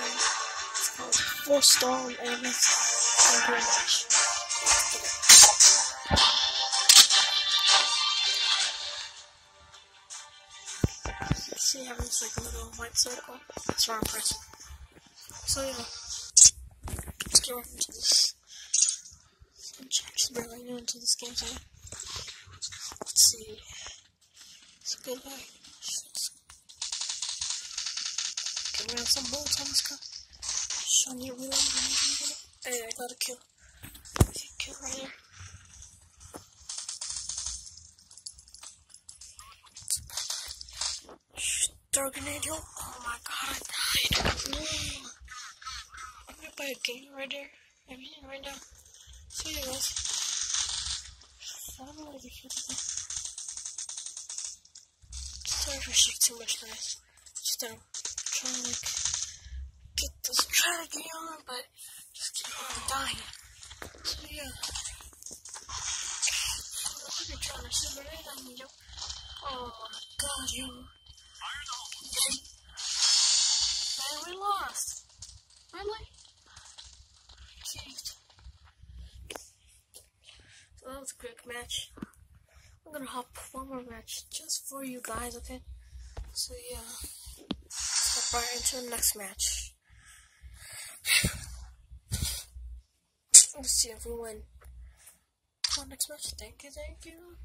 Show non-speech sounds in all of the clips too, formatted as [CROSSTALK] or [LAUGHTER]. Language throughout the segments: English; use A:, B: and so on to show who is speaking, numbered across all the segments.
A: Called Force Storm and a great match. See how it's like a little white circle? That's I'm pressing. So yeah. Let's get right into this. I'm just barely new into this game, so let's see. It's a good around some car. Showing you real Hey, I got a kill. Kill right here. Throw grenade, yo. Oh my god, I died. I'm gonna buy a game right there. I'm hitting right now. See you guys. I don't know if you killed them. Sorry for shooting too much, guys. Just um, trying to like get this strategy on, but just keep on dying. So yeah. I'm trying to shoot it on me, yo. Oh my god, yo. And we lost. Really? Jeez. So that was a quick match. I'm gonna hop one more match just for you guys, okay? So yeah. Right into the next match. [SIGHS] Let's see if we win. Oh, next match. Thank you, thank you.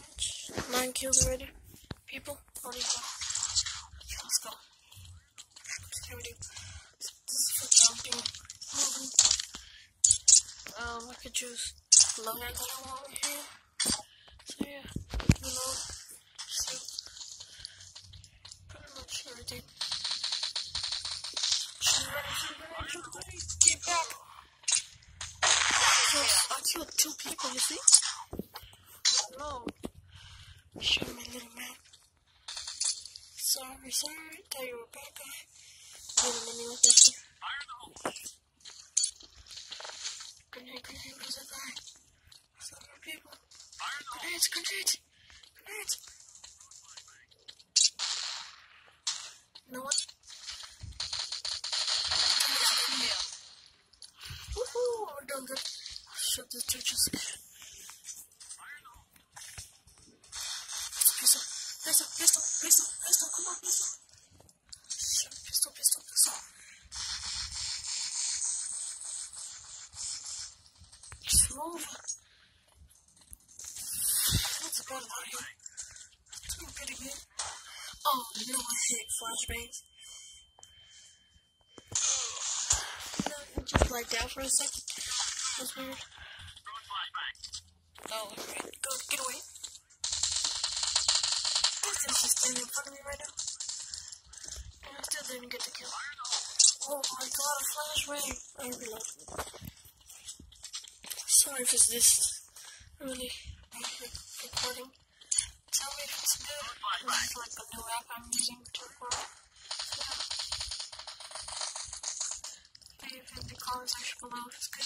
A: Next match. Nine kills already. People, you got? Let's go. Here we do. This is for jumping. Um, I could choose lower than I want here. So yeah, Get back. I killed two people, you see? No. Show my little man. Sorry, sorry, thought you a bad guy. Wait a minute, what this? Grenade, grenade, what is that guy? What's up, people? Fire the Grenades, grenades, grenades. You know what? Shut the churches. Pistol, pistol, pistol, pistol, pistol, come on, pistol. Pistol, pistol, pistol. Just move. What's the gun out getting hit. Oh, no, I flashbangs. Just like that for a second. That's weird. Oh, okay. Go, get away. This is just standing in front of me right now. And I still didn't get the kill. Oh my god, a flashbang. I reload. Sorry if it's this really recording. Tell me if it's good. This is like a new app I'm using to record. Yeah. Leave in the comment section below if it's good.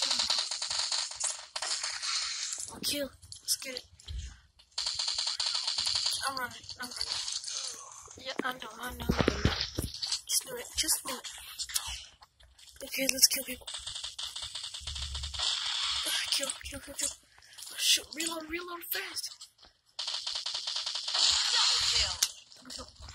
A: I'll kill. Let's get it. I'm running. I'm running. Yeah, I know. I know. Just do it. Just do it. Okay, let's kill people. Ah, Kill, kill, kill, kill. Oh, shoot, reload, reload fast. There we go. Oh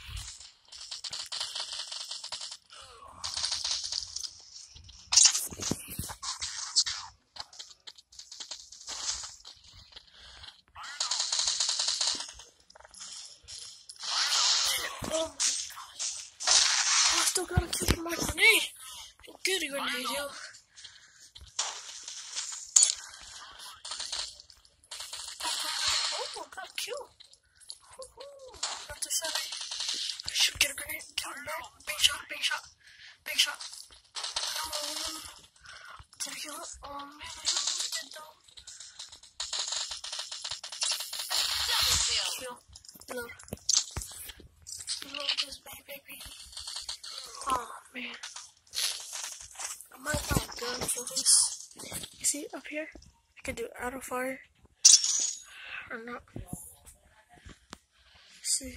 A: Good grenade. Oh, got a kill. Woohoo. Got the seven. I should get a grenade. Counter back. Big shot, big shot. Big shot. Oh, did I kill it? Oh man, I did though. Double Kill. Reload. Reload this baby, baby. Oh man this. You see up here? I can do auto fire. Or not. Let's see?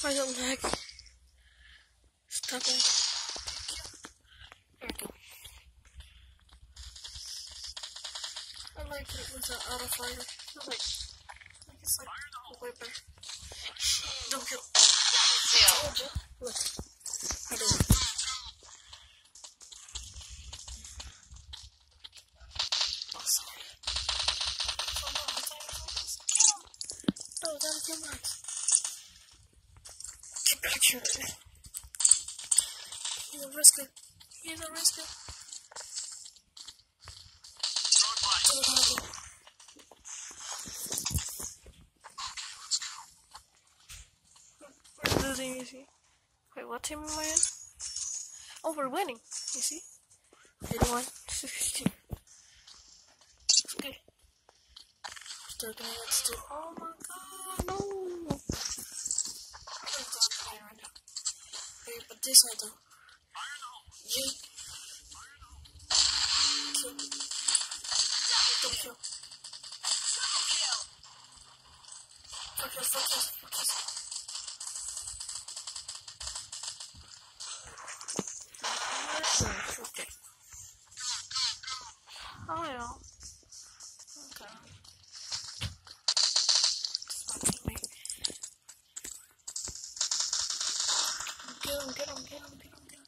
A: Why is it lag? Stop it. There we go. I like it with an auto fire. I like, Like it's like a better. Don't kill.
B: Don't kill.
A: Look. I don't. Oh, that was too much. Get back here. He's a risk it. He's a risk it. We're losing, you see. Wait, what team am I in? Oh, we're winning, you see. 81, 62. It's good. Still still. Oh my god, no! I don't think I'm playing right now. Wait, but this I do. Yeet. Kill. Don't kill. Focus, focus, focus. Get him, get him, get him, get him, get him.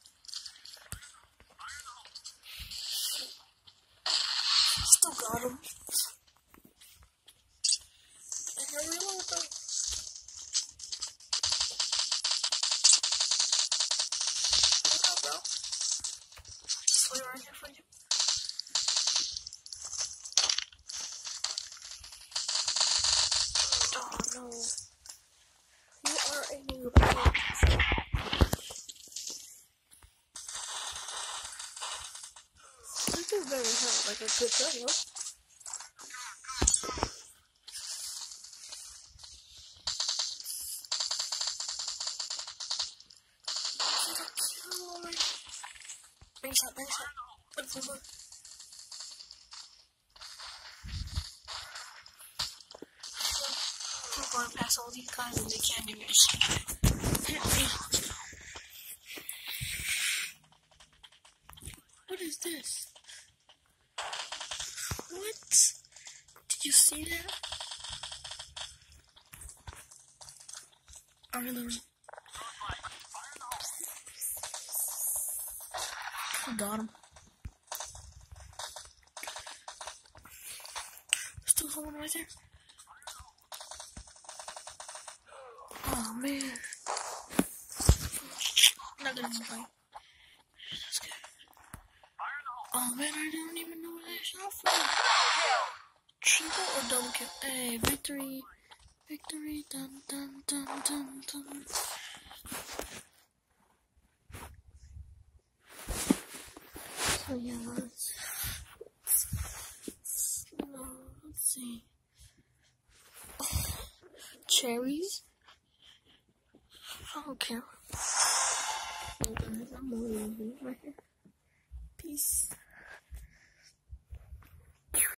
A: Still got him. Is very hard, like a good. Bring shot, going past all these guys they can't do shit. What is this? What? Did you see that? I don't know. I got him. There's still someone right there. Oh man. Not gonna play. Oh man, I didn't even know they shot from. Triple or double kill? Hey, victory. Victory. Dun dun dun dun dun. So yeah, let's, let's see. Cherries? I don't care. I'm right here. Peace.